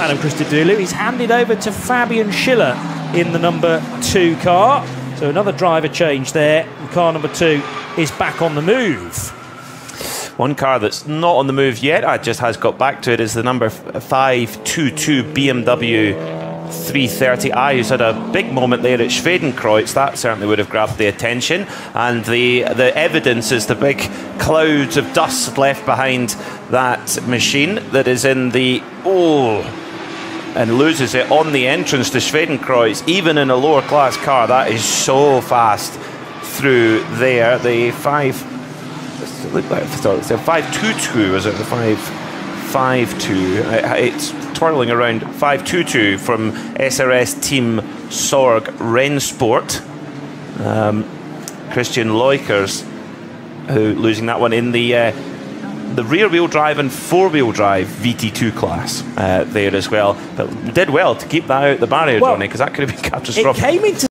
Adam Christodoulou. He's handed over to Fabian Schiller in the number two car. So another driver change there. And car number two is back on the move. One car that's not on the move yet, I just has got back to it, is the number 522 BMW 330i, who's had a big moment there at Schwedenkreuz. That certainly would have grabbed the attention. And the, the evidence is the big clouds of dust left behind that machine that is in the. Oh, and loses it on the entrance to Schwedenkreuz, even in a lower class car. That is so fast through there. The five look like it's a five two two. Is it the five five two? It's twirling around five two two from SRS Team Sorg Rennsport. Um, Christian Leukers, who losing that one in the. Uh, the rear wheel drive and four wheel drive VT2 class uh, there as well. But did well to keep that out the barrier, Well, Johnny, because that could have been catastrophic. It came into